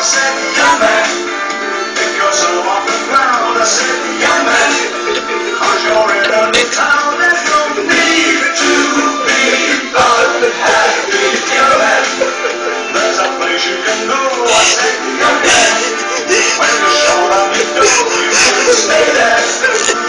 I said, young man. If you're so up and proud, I said, young man. Cause you're in a new town and you need to be unhappy, Young man. There's a place you can go.